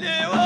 Лева!